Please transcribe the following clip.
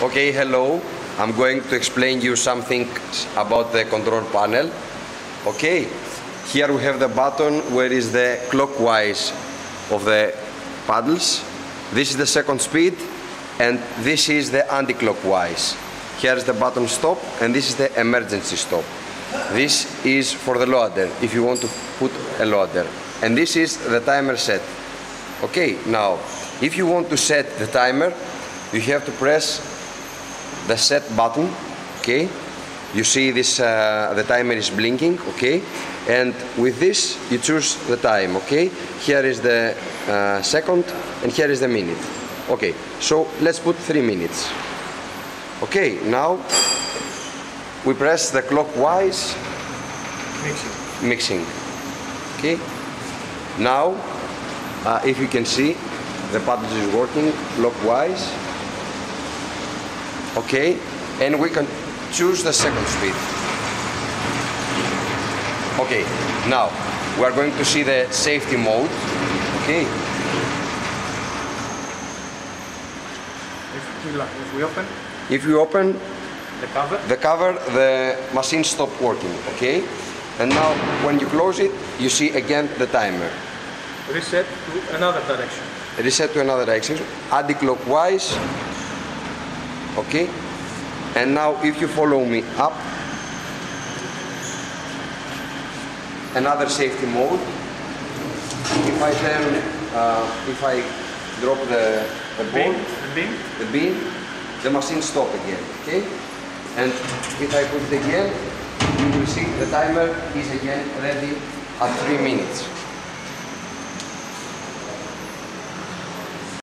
Okay, hello. I'm going to explain you something about the control panel. Okay, here we have the button where is the clockwise of the paddles. This is the second speed and this is the anti-clockwise. Here is the button stop and this is the emergency stop. This is for the loader if you want to put a loader. And this is the timer set. Okay, now if you want to set the timer, you have to press the set button okay? You see this uh, the timer is blinking okay? And with this you choose the time okay? Here is the uh, second and here is the minute okay? So let's put three minutes. Okay now we press the clockwise Mixing. mixing okay? Now uh, if you can see the paddles is working clockwise okay and we can choose the second speed. Okay now we are going to see the safety mode. Okay If we, if we open if you open the cover, the cover the machine stop working okay and now when you close it you see again the timer. Reset to another direction. reset to another direction. Anti-clockwise okay and now if you follow me up another safety mode. If I turn uh, if I drop the, the the beam, the beam? the machine stop again okay and if I put it again you will see the timer is again ready at three minutes